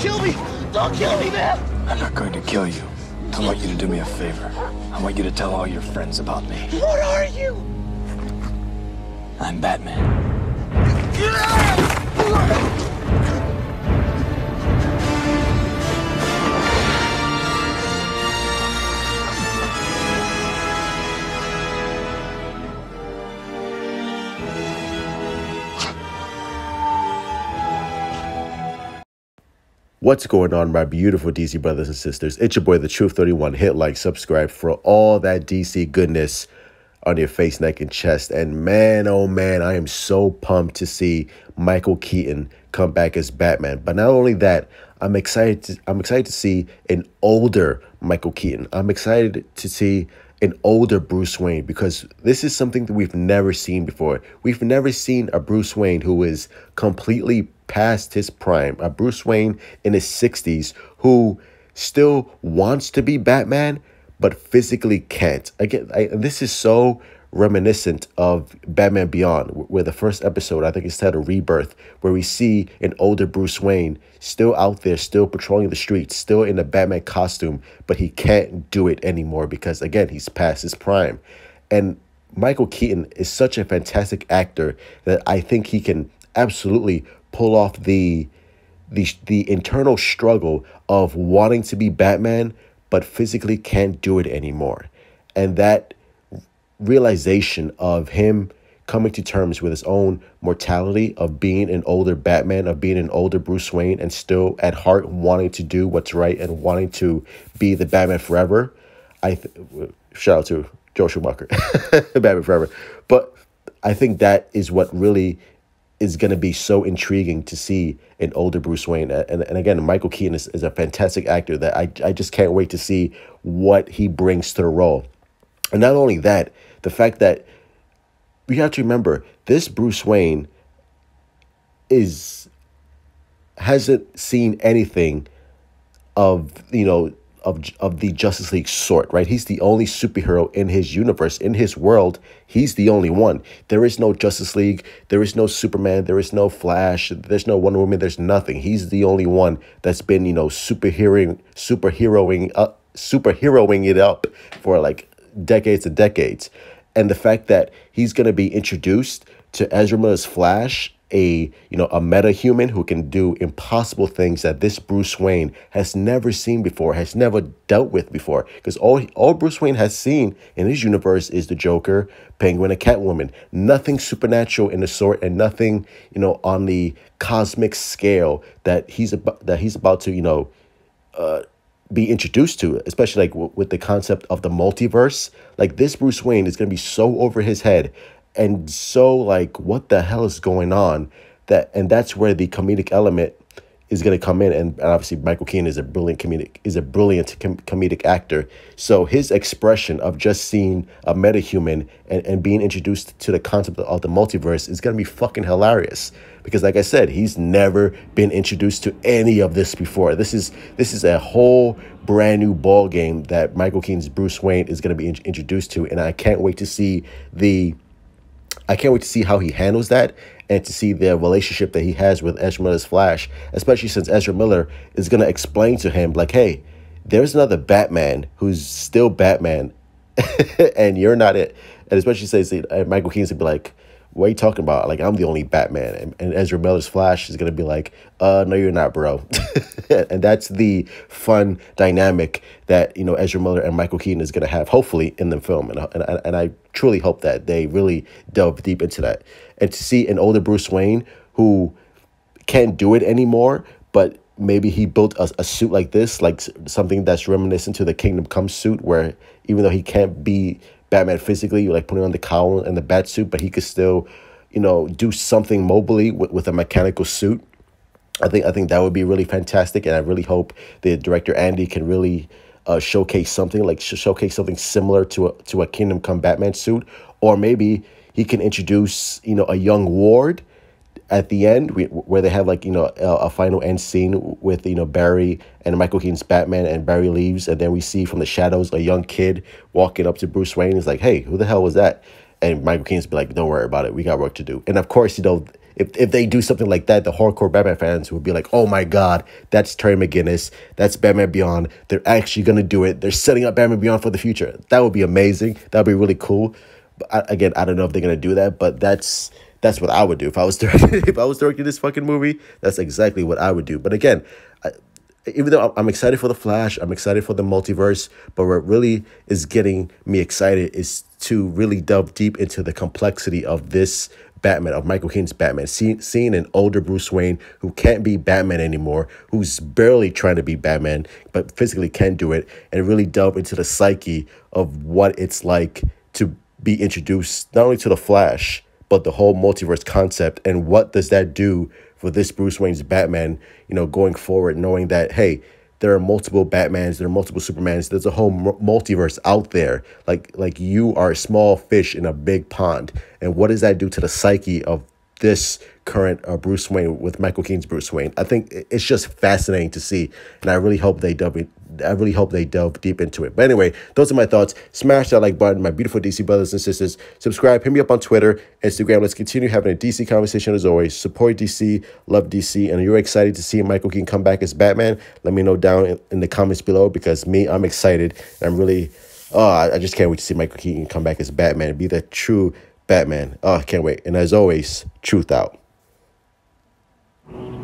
kill me! Don't kill me, man! I'm not going to kill you. I want you to do me a favor. I want you to tell all your friends about me. What are you? I'm Batman. What's going on, my beautiful DC brothers and sisters? It's your boy, The Truth 31. Hit like, subscribe for all that DC goodness on your face, neck, and chest. And man, oh man, I am so pumped to see Michael Keaton come back as Batman. But not only that, I'm excited. To, I'm excited to see an older Michael Keaton. I'm excited to see an older Bruce Wayne because this is something that we've never seen before. We've never seen a Bruce Wayne who is completely past his prime, a Bruce Wayne in his 60s who still wants to be Batman but physically can't. Again, I, this is so reminiscent of Batman Beyond, where the first episode, I think it's titled Rebirth, where we see an older Bruce Wayne still out there, still patrolling the streets, still in a Batman costume, but he can't do it anymore because, again, he's past his prime. And Michael Keaton is such a fantastic actor that I think he can absolutely pull off the the the internal struggle of wanting to be Batman but physically can't do it anymore. And that realization of him coming to terms with his own mortality of being an older Batman, of being an older Bruce Wayne, and still at heart wanting to do what's right and wanting to be the Batman forever. I th- shout out to Joel Schumacher, Batman forever. But I think that is what really is going to be so intriguing to see an older Bruce Wayne. And, and again, Michael Keaton is, is a fantastic actor that I, I just can't wait to see what he brings to the role. And not only that, the fact that we have to remember this Bruce Wayne is hasn't seen anything of you know of of the Justice League sort, right? He's the only superhero in his universe, in his world. He's the only one. There is no Justice League. There is no Superman. There is no Flash. There's no Wonder Woman. There's nothing. He's the only one that's been, you know, superheroing, superheroing, uh, superheroing it up for like decades and decades. And the fact that he's gonna be introduced to Ezra Miller's Flash a you know a meta-human who can do impossible things that this Bruce Wayne has never seen before, has never dealt with before. Because all all Bruce Wayne has seen in his universe is the Joker, Penguin, and Catwoman. Nothing supernatural in the sort, and nothing you know on the cosmic scale that he's about that he's about to you know. Uh, be introduced to, especially like with the concept of the multiverse. Like this Bruce Wayne is gonna be so over his head and so like what the hell is going on that and that's where the comedic element is going to come in and, and obviously Michael Keaton is a brilliant comedic is a brilliant com- comedic actor. So his expression of just seeing a metahuman and, and being introduced to the concept of the multiverse is going to be fucking hilarious. Because like I said he's never been introduced to any of this before. This is this is a whole brand new ball game that Michael Keaton's Bruce Wayne is going to be in- introduced to and I can't wait to see the I can't wait to see how he handles that and to see the relationship that he has with Ezra Miller's Flash, especially since Ezra Miller is going to explain to him, like, hey, there's another Batman who's still Batman, and you're not it. And especially says uh, Michael Keaton's going to be like, what are you talking about? Like, I'm the only Batman. And, and Ezra Miller's Flash is going to be like, uh, no, you're not, bro. and that's the fun dynamic that, you know, Ezra Miller and Michael Keaton is going to have, hopefully, in the film. And, and, and I truly hope that they really delve deep into that. And to see an older Bruce Wayne who can't do it anymore, but maybe he built a, a suit like this, like something that's reminiscent to the Kingdom Come suit, where even though he can't be Batman physically, like putting on the cowl and the bat suit, but he could still, you know, do something mobily with, with a mechanical suit. I think I think that would be really fantastic, and I really hope the director Andy can really uh, showcase something like sh- showcase something similar to a to a Kingdom Come Batman suit, or maybe he can introduce you know a young Ward at the end we, where they have like you know a, a, final end scene with you know Barry and Michael Keaton's Batman and Barry leaves and then we see from the shadows a young kid walking up to Bruce Wayne. He's like, "Hey, who the hell was that?" And Michael Keaton's be like, "Don't worry about it. We got work to do." And of course, you know if if they do something like that, the hardcore Batman fans would be like, "Oh my God, that's Terry McGinnis, that's Batman Beyond. They're actually gonna do it. They're setting up Batman Beyond for the future. That would be amazing. That would be really cool." But I, again, I don't know if they're gonna do that, but that's that's what I would do if I was directing if I was directing this fucking movie. That's exactly what I would do. But again, I, even though I'm excited for the Flash, I'm excited for the multiverse, but what really is getting me excited is to really delve deep into the complexity of this Batman, of Michael Keaton's Batman, See, seeing an older Bruce Wayne who can't be Batman anymore, who's barely trying to be Batman, but physically can do it, and really delve into the psyche of what it's like to be introduced not only to the Flash, but the whole multiverse concept, and what does that do for this Bruce Wayne's Batman, you know, going forward, knowing that, hey, there are multiple Batmans, there are multiple Supermans. There's a whole multiverse out there. Like like you are a small fish in a big pond, and what does that do to the psyche of this current uh, Bruce Wayne with Michael Keaton's Bruce Wayne? I think it's just fascinating to see, and I really hope they delve. I really hope they delve deep into it. But anyway, those are my thoughts. Smash that like button, my beautiful DC brothers and sisters. Subscribe. Hit me up on Twitter, Instagram. Let's continue having a DC conversation as always. Support DC, love DC, and you're excited to see Michael Keaton come back as Batman. Let me know down in, the comments below because me, I'm excited. I'm really, oh, I, I just can't wait to see Michael Keaton come back as Batman and be the true Batman. Oh, I can't wait. And as always, truth out. Mm-hmm.